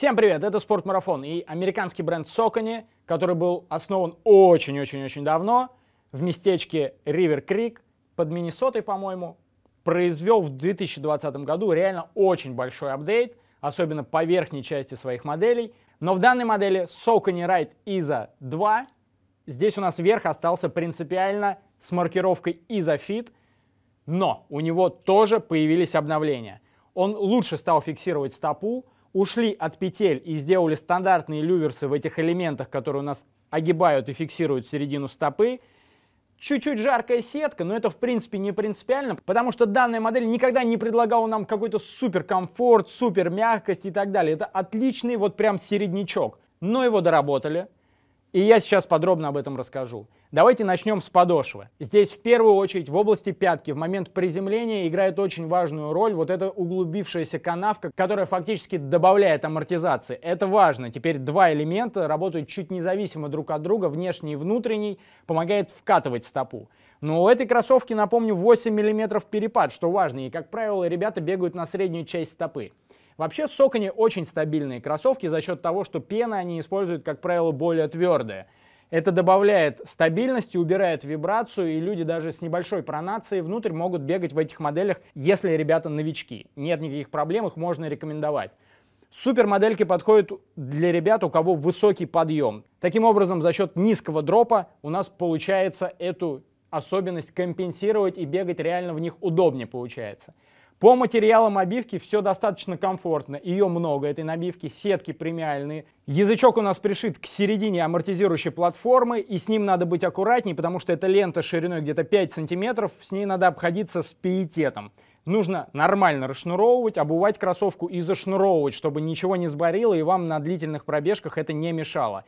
Всем привет, это Спортмарафон и американский бренд Сокони, который был основан очень-очень-очень давно в местечке Ривер Крик под Миннесотой, по-моему, произвел в 2020 году реально очень большой апдейт, особенно по верхней части своих моделей. Но в данной модели Socony Ride ISO 2 здесь у нас верх остался принципиально с маркировкой ISOFIT, но у него тоже появились обновления. Он лучше стал фиксировать стопу, ушли от петель и сделали стандартные люверсы в этих элементах, которые у нас огибают и фиксируют середину стопы. Чуть-чуть жаркая сетка, но это в принципе не принципиально, потому что данная модель никогда не предлагала нам какой-то супер комфорт, супер мягкость и так далее. Это отличный вот прям середнячок. Но его доработали, и я сейчас подробно об этом расскажу. Давайте начнем с подошвы. Здесь в первую очередь в области пятки в момент приземления играет очень важную роль вот эта углубившаяся канавка, которая фактически добавляет амортизации. Это важно. Теперь два элемента работают чуть независимо друг от друга, внешний и внутренний, помогает вкатывать стопу. Но у этой кроссовки, напомню, 8 мм перепад, что важно. И, как правило, ребята бегают на среднюю часть стопы. Вообще Сокони очень стабильные кроссовки за счет того, что пена они используют, как правило, более твердая. Это добавляет стабильности, убирает вибрацию, и люди даже с небольшой пронацией внутрь могут бегать в этих моделях, если ребята новички. Нет никаких проблем, их можно рекомендовать. Супер модельки подходят для ребят, у кого высокий подъем. Таким образом, за счет низкого дропа у нас получается эту особенность компенсировать и бегать реально в них удобнее получается. По материалам обивки все достаточно комфортно, ее много, этой набивки, сетки премиальные. Язычок у нас пришит к середине амортизирующей платформы, и с ним надо быть аккуратней, потому что эта лента шириной где-то 5 сантиметров, с ней надо обходиться с пиететом. Нужно нормально расшнуровывать, обувать кроссовку и зашнуровывать, чтобы ничего не сборило и вам на длительных пробежках это не мешало.